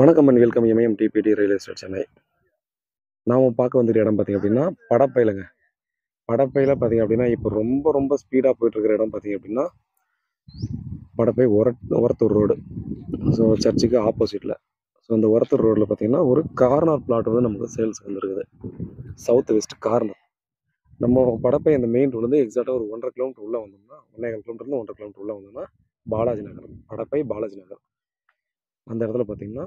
வணக்கம் and welcome MIM DPD railway estate Chennai. நாம் பார்க்க வந்துட்டு இடம் பார்த்திங்க அப்படின்னா படப்பையிலங்க படப்பையில் பார்த்திங்க அப்படின்னா இப்போ ரொம்ப ரொம்ப ஸ்பீடாக போயிட்டுருக்கிற இடம் பார்த்திங்க அப்படின்னா படப்பை ஒர ஒரத்தூர் ரோடு. ஸோ சர்ச்சுக்கு ஆப்போசிட்டில் ஸோ இந்த ஒரத்தூர் ரோட்டில் பார்த்திங்கன்னா ஒரு கார்னர் பிளாட் வந்து நமக்கு சேல்ஸ் வந்துருக்குது. சவுத் வெஸ்ட் கார்னர் நம்ம படப்பை இந்த மெயின் ரோடு வந்து எக்ஸாக்டாக ஒரு ஒன்றரை கிலோமீட்டர் உள்ளே வந்தோம்னா ஒன்றே கிலோமீட்டர்லேருந்து ஒன்றரை கிலோமீட்டர் உள்ளே வந்தோம்னா பாலாஜி நகர் படப்பை பாலாஜி நகர் அந்த இடத்துல பார்த்திங்கன்னா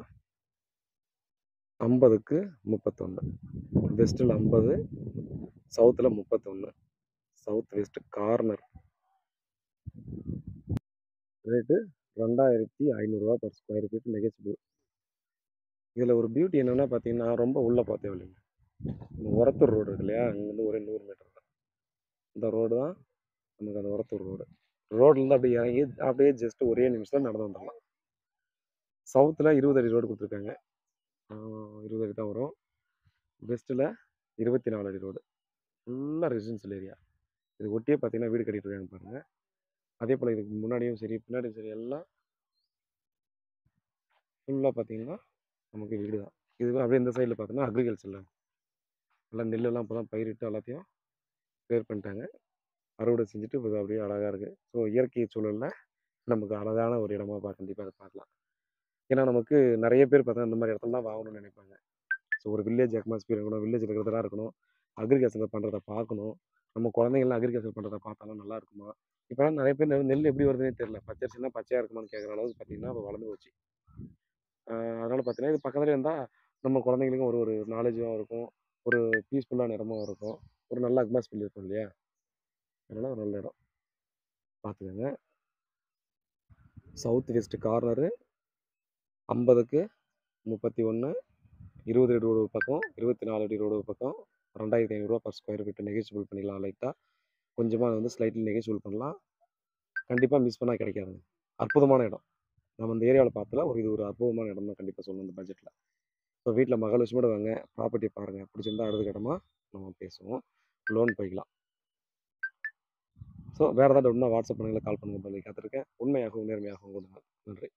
ஐம்பதுக்கு முப்பத்தொன்று வெஸ்ட்டில் ஐம்பது சவுத்தில் முப்பத்தொன்று சவுத் வெஸ்ட் கார்னர் ரேட்டு ரெண்டாயிரத்தி ஐநூறுரூவா பர் ஸ்கொயர் ஃபீட் நெகச்சிபிள் இதில் ஒரு பியூட்டி என்னென்னா பார்த்தீங்கன்னா ரொம்ப உள்ளே பார்த்தே இல்லைங்க உரத்தூர் ரோடு இருக்கு இல்லையா? அங்கேருந்து ஒரே நூறு மீட்டர் தான். இந்த ரோடு தான் நமக்கு அந்த உரத்தூர் ரோடு ரோட்லேருந்து அப்படியே இறங்கி அப்படியே ஜஸ்ட்டு ஒரே நிமிஷத்தில் நடந்து வந்துடலாம். சவுத்தில் இருபது அடி ரோடு கொடுத்துருக்காங்க. இருபது அடி தான் வரும். பெஸ்ட்டில் இருபத்தி நாலு அடி ரோடு ஃபுல்லாக ரெசிடென்சியல் ஏரியா இது ஒட்டியே பார்த்தீங்கன்னா வீடு கட்டிட்டு இருக்காங்க பாருங்கள் அதே போல் இதுக்கு முன்னாடியும் சரி பின்னாடியும் சரி எல்லாம் ஃபுல்லாக பார்த்தீங்கன்னா நமக்கு வீடு தான். இது அப்படியே இந்த சைடில் பார்த்தோன்னா அக்ரிகல்ச்சரில் எல்லாம் நெல்லெல்லாம் இப்போ தான் பயிரிட்டு எல்லாத்தையும் கிளியர் பண்ணிட்டாங்க. அறுவடை செஞ்சுட்டு இப்போ அப்படியே அழகாக இருக்குது ஸோ இயற்கை சூழலில் நமக்கு அழகான ஒரு இடமா பா கண்டிப்பாக அதை பார்க்கலாம். ஏன்னா நமக்கு நிறைய பேர் பார்த்தா இந்த மாதிரி இடத்துல தான் வாங்கணும்னு நினைப்பாங்க. ஸோ ஒரு வில்லேஜ் அட்மாஸ்பியர் இருக்கணும் வில்லேஜில் இருக்கிறதெல்லாம் இருக்கணும். அக்ரிகல்ச்சர் பண்ணுறத பார்க்கணும். நம்ம குழந்தைங்களாம் அக்ரிகல்ச்சர் பண்ணுறத பார்த்தாலும் நல்லா இருக்குமா? இப்போலாம் நிறைய பேர் நெல் நெல் எப்படி வருதுன்னே தெரியல. பச்சரிசினா பச்சையாக இருக்குமான்னு கேட்குற அளவுக்கு பார்த்தீங்கன்னா இப்போ வளர்ந்து போச்சு. அதனால் பார்த்தீங்கன்னா இது பக்கத்துலேயே இருந்தால் நம்ம குழந்தைங்களுக்கும் ஒரு ஒரு நாலேஜும் இருக்கும். ஒரு பீஸ்ஃபுல்லான இடமும் இருக்கும். ஒரு நல்ல அட்மாஸ்பியர் இருக்கும் இல்லையா? அதனால் ஒரு நல்ல இடம். பார்த்துக்கோங்க. சவுத் வெஸ்ட் கார்னரு ஐம்பதுக்கு முப்பத்தி ஒன்று இருபது அடி ரோடு ஒரு பக்கம் இருபத்தி நாலு அடி ரோடு ஒரு பக்கம் ரெண்டாயிரத்தி ஐநூறுரூவா பர் ஸ்கொயர் ஃபீட் நெகோசியபிள் பண்ணிக்கலாம் லைட்டாக கொஞ்சமாக வந்து ஸ்லைட்லி நெகோசியபிள் பண்ணலாம். கண்டிப்பாக மிஸ் பண்ணால் கிடைக்காதுங்க. அற்புதமான இடம். நம்ம இந்த ஏரியாவில் பார்த்தல ஒரு இது ஒரு அற்புதமான இடம் தான் கண்டிப்பாக சொல்லணும் இந்த பட்ஜெட்டில் ஸோ வீட்டில் மகாலட்சுமியோட வாங்க. ப்ராப்பர்ட்டி பாருங்கள் பிடிச்சிருந்தா அடுத்த இடமா நம்ம பேசுவோம். லோன் போய்க்கலாம். ஸோ வேறு ஏதாவது டவுட்னா வாட்ஸ்அப் பண்ணுங்கள் கால் பண்ணுங்கள் பதில் காத்திருக்கேன். உண்மையாகவும் நேர்மையாகவும் கொடுங்க நன்றி.